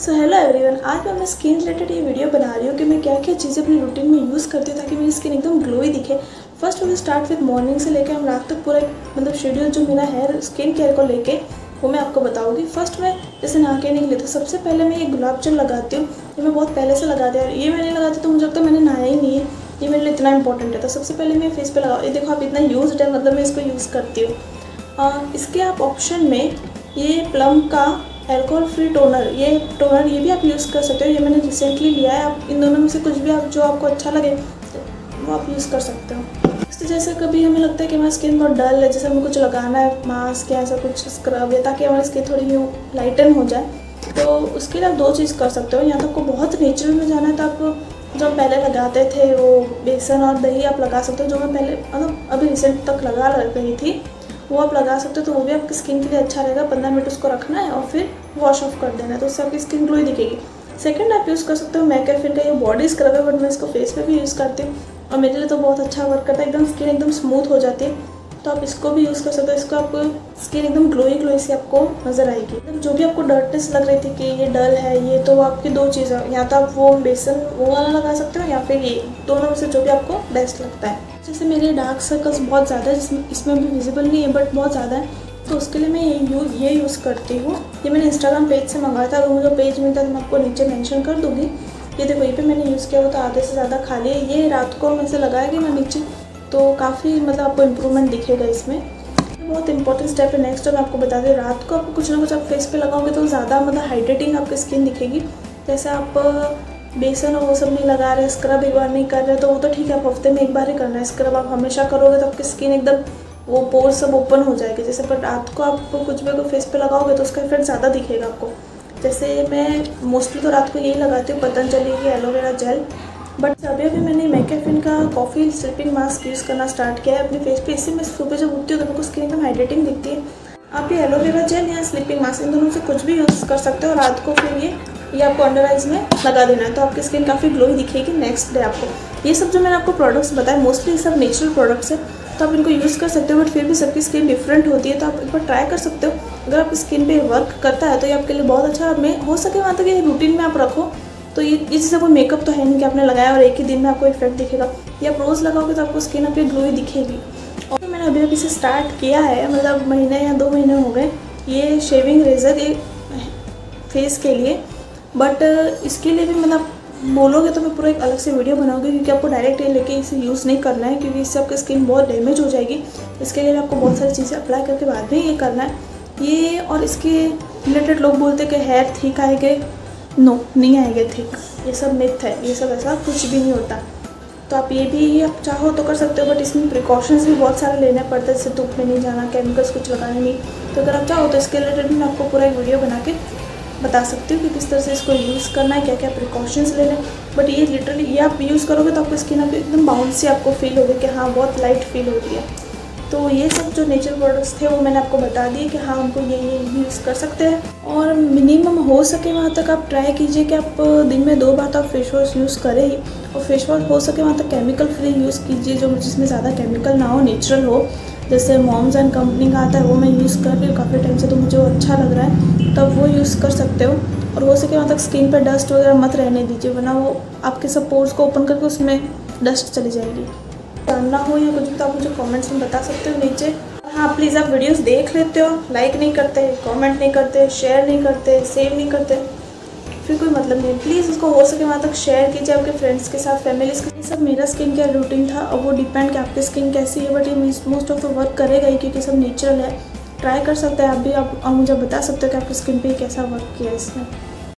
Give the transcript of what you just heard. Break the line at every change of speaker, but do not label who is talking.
So hello everyone आज मैं अपने स्किन रिलेटेड ये वीडियो बना रही हूँ कि मैं क्या क्या चीज़ें अपनी रूटीन में यूज़ करती हूँ ताकि मेरी स्किन एकदम ग्लोई दिखे। First we start with morning से लेकर हम रात तक पूरा मतलब शेड्यूल जो मेरा है स्किन केयर को लेके, वो मैं आपको बताऊँगी। फ़र्स्ट मैं जैसे नहा के निकली तो सबसे पहले मैं ये गुलाब जल लगाती हूँ। ये मैं बहुत पहले से लगा दिया ये मैंने लगाती तो मुझे लगता है मैंने नहाया ही नहीं है। ये मेरे लिए इतना इंपॉर्टेंट है। तो सबसे पहले मैं फेस पे लगाऊँ। ये देखो, आप इतना यूज़ है मतलब मैं इसको यूज़ करती हूँ। इसके आप ऑप्शन में ये प्लम का एल्कोहल फ्री टोनर ये टोनर ये भी आप यूज़ कर सकते हो, ये मैंने रिसेंटली लिया है, आप इन दोनों में से कुछ भी आप, जो आपको अच्छा लगे, वो आप यूज़ कर सकते हो। तो जैसे कभी हमें लगता है कि हमारी स्किन बहुत डल है, जैसे हमें कुछ लगाना है मास्क या ऐसा कुछ स्क्रब या ताकि हमारी स्किन थोड़ी यूँ लाइटन हो जाए तो उसके लिए आप दो चीज़ कर सकते हो। या तो आपको बहुत नेचुरल में जाना है तो आप जो पहले लगाते थे, वो बेसन और दही आप लगा सकते हो, जो मैं पहले मतलब अभी रिसेंट तक लगा रही थी वो आप लगा सकते हो तो वो भी आपकी स्किन के लिए अच्छा रहेगा। पंद्रह मिनट उसको रखना है और फिर वॉश ऑफ़ कर देना है तो उससे आपकी स्किन ग्लो दिखेगी। सेकेंड आप यूज़ कर सकते हो मैकेफिन का। ये बॉडी स्क्रब है बट मैं इसको फेस पे भी यूज़ करती हूँ। और मेरे लिए तो बहुत अच्छा वर्क करता है। एकदम स्किन एकदम स्मूथ हो जाती है। तो आप इसको भी यूज़ कर सकते हो। इसको आप स्किन एकदम ग्लोई ग्लोई से आपको नज़र आएगी। जो भी आपको डर्टनेस लग रही थी कि ये डल है, ये तो आपकी दो चीज़ें या तो आप वो बेसन, वो वाला लगा सकते हो या फिर ये, दोनों में से जो भी आपको बेस्ट लगता है। जैसे मेरे डार्क सर्कल्स बहुत ज़्यादा है, जिसमें, इसमें भी विजिबल नहीं है बट बहुत ज़्यादा है। तो उसके लिए मैं ये यूज़ ये यूज़ करती हूँ। ये मैंने इंस्टाग्राम पेज से मंगाया था। अगर मुझे पेज मिलता तो मैं आपको नीचे मेंशन कर दूँगी। ये देखो ये पे मैंने यूज़ किया हुआ तो आधे से ज़्यादा खाली है। ये रात को मैं से लगाया कि मैं नीचे तो काफ़ी मतलब आपको इम्प्रूवमेंट दिखेगा इसमें। बहुत इंपॉर्टेंट स्टेप है। नेक्स्ट मैं आपको बता दें, रात को आपको कुछ ना कुछ आप फेस पे लगाओगे तो ज़्यादा मतलब हाइड्रेटिंग आपकी स्किन दिखेगी। जैसे आप बेसन वो सब नहीं लगा रहे स्क्रब एक बार नहीं कर रहे तो वो तो ठीक है, आप हफ़्ते में एक बार ही करना है। स्क्रब आप हमेशा करोगे तो आपकी स्किन एकदम वो पोर सब ओपन हो जाएगी। जैसे पर रात को आप कुछ भी फेस पे लगाओगे तो उसका इफ़ेक्ट ज़्यादा दिखेगा आपको। जैसे मैं मोस्टली तो रात को यही लगाती हूँ, पतंजलि की एलोवेरा जेल बट अभी अभी मैंने मैकेफिन का कॉफ़ी स्लिपिंग मास्क यूज़ करना स्टार्ट किया है अपने फेस पे। इससे मैं सुबह जब उठती हूँ तो मेरे को स्किन एकदम हाइड्रेटिंग दिखती है। आप ये एलोवेरा जेल या स्लिपिंग मास्क इन दोनों से कुछ भी यूज़ कर सकते हो रात को फिर ये ये आपको अंडर आइज़ में लगा देना है। तो आपकी स्किन काफ़ी ग्लोई दिखेगी नेक्स्ट डे आपको। ये सब जो मैंने आपको प्रोडक्ट्स बताए मोस्टली ये सब नेचुरल प्रोडक्ट्स है। तो आप इनको यूज़ कर सकते हो बट फिर भी सबकी स्किन डिफरेंट होती है। तो आप एक बार ट्राई कर सकते हो। अगर आपकी स्किन पे वर्क करता है तो ये आपके लिए बहुत अच्छा है। मैं, हो सके वहाँ तक ये रूटीन में आप रखो। तो ये चीज़ कोई मेकअप तो है नहीं कि आपने लगाया और एक ही दिन में आपको इफ़ेक्ट दिखेगा। या रोज़ लगाओगे तो आपको स्किन आपकी ग्लोई दिखेगी। और मैंने अभी अभी से स्टार्ट किया है मतलब महीने या दो महीने हो गए, ये शेविंग रेज़र ये फेस के लिए। बट इसके लिए भी मतलब बोलोगे तो मैं पूरा एक अलग से वीडियो बनाऊँगी क्योंकि आपको डायरेक्ट ये लेके इसे यूज़ नहीं करना है क्योंकि इससे आपकी स्किन बहुत डैमेज हो जाएगी। इसके लिए आपको बहुत सारी चीज़ें अप्लाई करके बाद में ये करना है। ये और इसके रिलेटेड लोग बोलते हैं कि हेयर ठीक आएँगे। नो नहीं आएँगे, ठीक। ये सब मिथ है, ये सब ऐसा कुछ भी नहीं होता। तो आप ये भी, आप चाहो तो कर सकते हो बट इसमें प्रिकॉशंस भी बहुत सारे लेने पड़ते हैं, जैसे धूप में नहीं जाना केमिकल्स कुछ लगाने नहीं। तो अगर आप चाहो तो इसके रिलेटेड मैं आपको पूरा एक वीडियो बना के बता सकती हूँ कि किस तरह से इसको यूज़ करना है क्या क्या प्रिकॉशंस लेने बट ये लिटरली ये आप यूज़ करोगे तो आपको स्किन आपको एकदम बाउंस बाउंसी आपको फील होगी कि हाँ बहुत लाइट फील हो रही है। तो ये सब जो नेचुरल प्रोडक्ट्स थे, वो मैंने आपको बता दिए कि हाँ हमको ये ये यूज़ कर सकते हैं। और मिनिमम हो सके वहाँ तक आप ट्राई कीजिए कि आप दिन में दो बार तो आप फेस वॉश यूज़ करें ही। और फेस वॉश हो सके वहाँ तक केमिकल फ्री यूज़ कीजिए, जो जिसमें ज़्यादा केमिकल ना हो नेचुरल हो। जैसे मॉम्स एंड कंपनी का आता है, वो मैं यूज़ कर रही हूँ काफ़ी टाइम से तो मुझे अच्छा लग रहा है। तब वो यूज़ कर सकते हो। और हो सके वहाँ तक स्किन पर डस्ट वगैरह मत रहने दीजिए, वरना वो आपके सब पोर्स को ओपन करके उसमें डस्ट चली जाएगी। जानना हो या कुछ भी तो आप मुझे कमेंट्स में बता सकते हो नीचे। हाँ प्लीज़ आप वीडियोस देख लेते हो। लाइक नहीं करते कमेंट नहीं करते शेयर नहीं करते सेव नहीं करते। फिर कोई मतलब नहीं। प्लीज़ उसको हो सके वहाँ तक शेयर कीजिए आपके फ्रेंड्स के साथ फैमिलीज़ के ये सब मेरा स्किन केयर रूटीन था। और वो डिपेंड कि आपकी स्किन कैसी है बट ये मोस्ट ऑफ़ द वर्क करेगा ही क्योंकि सब नेचुरल है। ट्राई कर सकते हैं आप भी। आप मुझे बता सकते हो कि आपकी स्किन पे कैसा वर्क किया इसने।